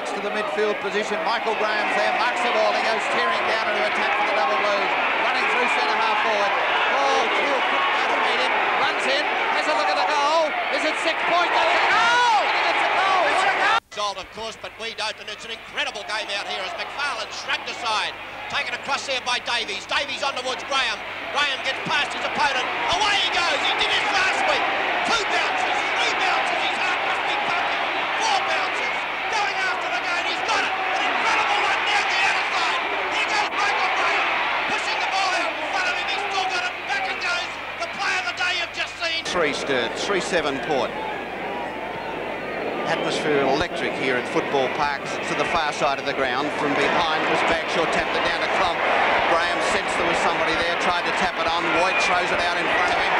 kicks to the midfield position. Michael Graham's there, marks the ball, he goes tearing down into attack for the double blues. Running through centre half forward. Oh, Gill couldn't to meet him. Runs in, has a look at the goal. Is it six points? It's a goal! I it's a goal. It's a goal! Result, of course, but we don't, and it's an incredible game out here as McFarlane shrugged aside. Taken across there by Davies. Davies on towards Graham. Graham gets 3 Sturt, 3-7 Port. Atmosphere electric here at football parks to the far side of the ground. From behind was Bagshaw, tapped it down to Clump. Graham sensed there was somebody there, tried to tap it on. White throws it out in front of him.